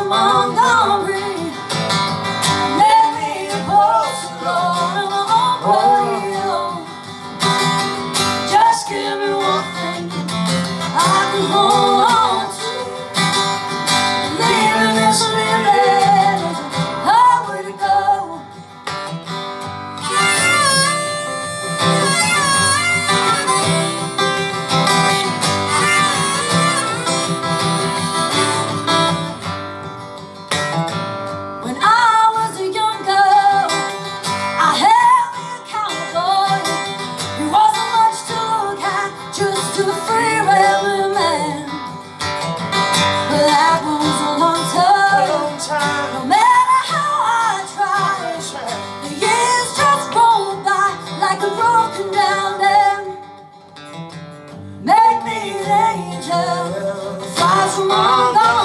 to Montgomery. 啊。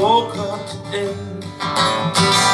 woke up today.